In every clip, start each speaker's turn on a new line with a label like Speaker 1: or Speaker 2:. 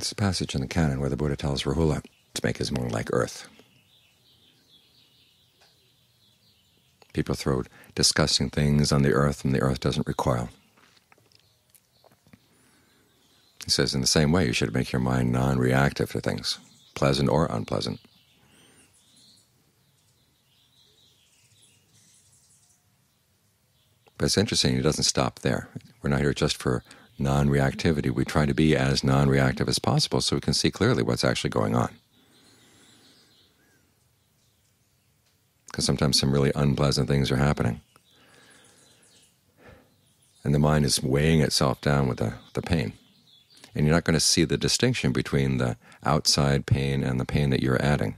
Speaker 1: It's a passage in the canon where the Buddha tells Rahula to make his moon like earth. People throw disgusting things on the earth, and the earth doesn't recoil. He says in the same way you should make your mind non-reactive to things, pleasant or unpleasant. But it's interesting, he doesn't stop there. We're not here just for non-reactivity. We try to be as non-reactive as possible so we can see clearly what's actually going on. Because sometimes some really unpleasant things are happening. And the mind is weighing itself down with the, the pain. And you're not going to see the distinction between the outside pain and the pain that you're adding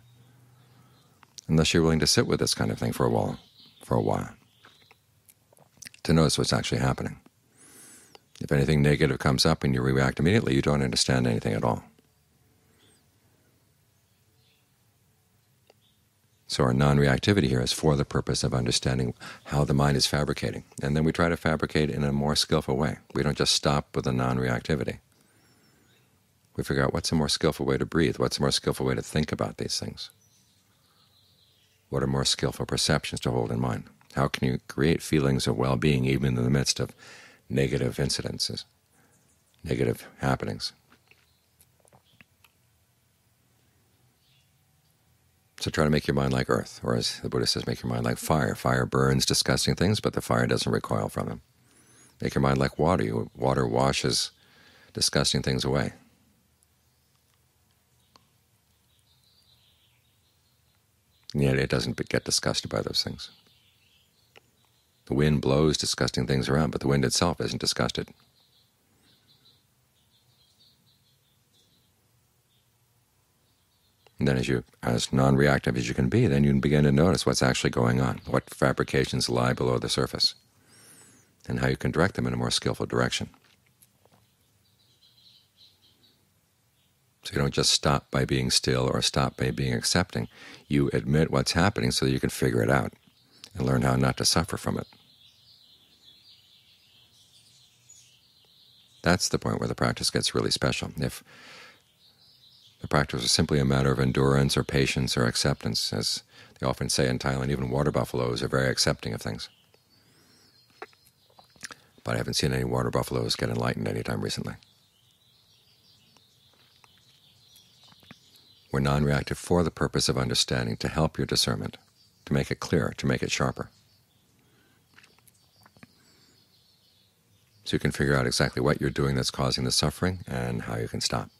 Speaker 1: unless you're willing to sit with this kind of thing for a while, for a while, to notice what's actually happening. If anything negative comes up and you react immediately, you don't understand anything at all. So our non-reactivity here is for the purpose of understanding how the mind is fabricating. And then we try to fabricate in a more skillful way. We don't just stop with the non-reactivity. We figure out what's a more skillful way to breathe, what's a more skillful way to think about these things. What are more skillful perceptions to hold in mind? How can you create feelings of well-being even in the midst of negative incidences, negative happenings. So try to make your mind like earth, or as the Buddha says, make your mind like fire. Fire burns disgusting things, but the fire doesn't recoil from them. Make your mind like water. Water washes disgusting things away. And yet it doesn't get disgusted by those things. The wind blows disgusting things around, but the wind itself isn't disgusted. And then as you as non-reactive as you can be, then you can begin to notice what's actually going on, what fabrications lie below the surface, and how you can direct them in a more skillful direction. So you don't just stop by being still or stop by being accepting. You admit what's happening so that you can figure it out and learn how not to suffer from it. That's the point where the practice gets really special. If the practice is simply a matter of endurance or patience or acceptance, as they often say in Thailand, even water buffaloes are very accepting of things. But I haven't seen any water buffaloes get enlightened any time recently. We're non-reactive for the purpose of understanding, to help your discernment, to make it clearer, to make it sharper. You can figure out exactly what you're doing that's causing the suffering and how you can stop.